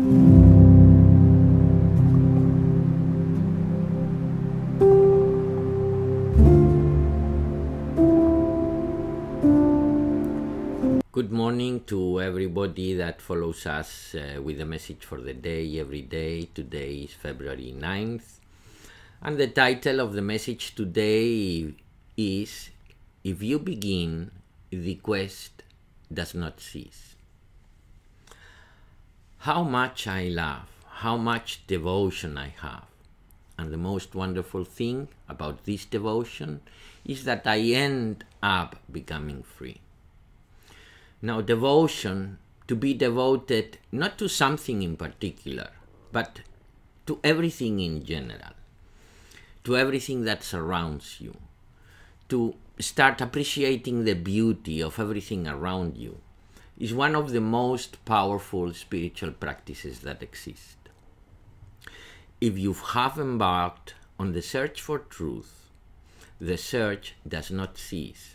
Good morning to everybody that follows us uh, with the message for the day every day. Today is February 9th. And the title of the message today is If You Begin, the Quest Does Not Cease. How much I love, how much devotion I have. And the most wonderful thing about this devotion is that I end up becoming free. Now, devotion, to be devoted not to something in particular, but to everything in general, to everything that surrounds you, to start appreciating the beauty of everything around you, is one of the most powerful spiritual practices that exist. If you have embarked on the search for truth, the search does not cease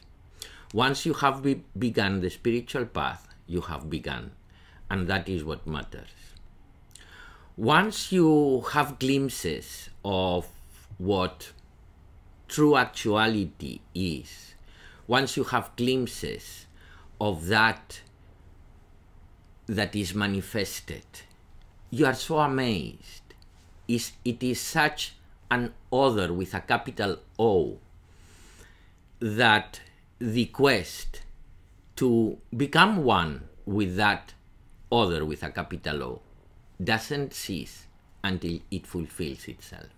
once you have be begun the spiritual path, you have begun, and that is what matters. Once you have glimpses of what true actuality is, once you have glimpses of that that is manifested, you are so amazed. It is such an other with a capital O that the quest to become one with that other with a capital O doesn't cease until it fulfills itself.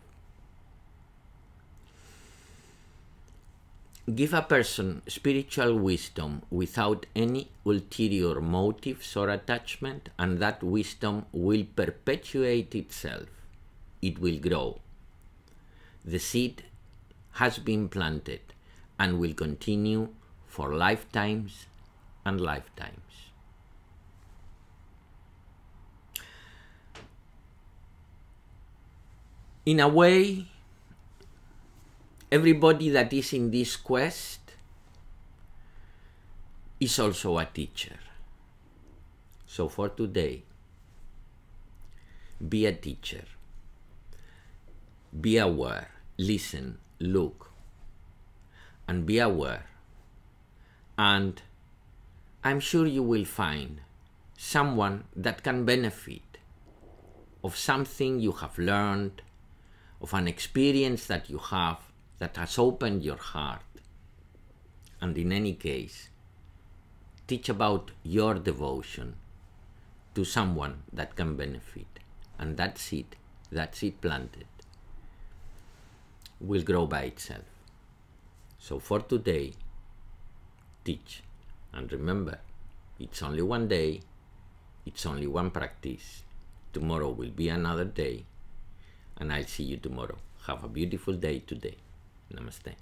Give a person spiritual wisdom without any ulterior motives or attachment, and that wisdom will perpetuate itself. It will grow. The seed has been planted and will continue for lifetimes and lifetimes. In a way, everybody that is in this quest is also a teacher. So for today, be a teacher. Be aware, listen, look, and be aware. And I'm sure you will find someone that can benefit of something you have learned, of an experience that you have that has opened your heart. And in any case, teach about your devotion to someone that can benefit. And that seed, that seed planted, will grow by itself. So for today, teach. And remember, it's only one day, it's only one practice. Tomorrow will be another day, and I'll see you tomorrow. Have a beautiful day today. Namaste.